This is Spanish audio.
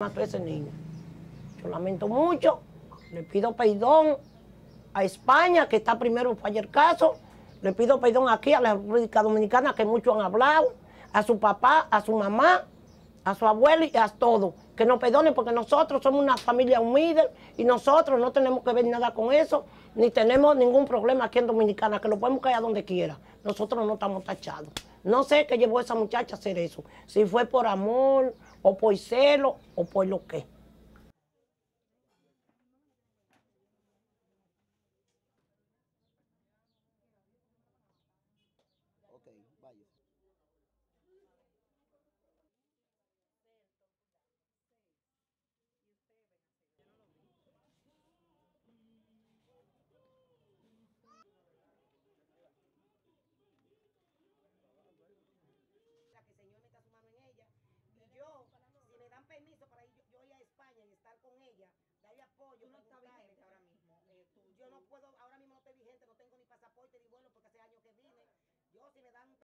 mató a ese niño. Yo lamento mucho, le pido perdón a España, que está primero fue el caso, le pido perdón aquí a la República Dominicana, que muchos han hablado, a su papá, a su mamá, a su abuelo y a todo. Que nos perdone porque nosotros somos una familia humilde y nosotros no tenemos que ver nada con eso, ni tenemos ningún problema aquí en Dominicana, que lo podemos caer a donde quiera. Nosotros no estamos tachados. No sé qué llevó esa muchacha a hacer eso, si fue por amor o por celo o por lo que. la que el Señor meta su mano en ella. Y yo, si me dan permiso para ir yo, yo ir a España y estar con ella, darle apoyo. Tú no estás vigente ahora mismo. eh, tú- Yo no puedo, ahora mismo no estoy vigente, no tengo ni pasaporte ni vuelo porque hace años que vine. Yo, si me dan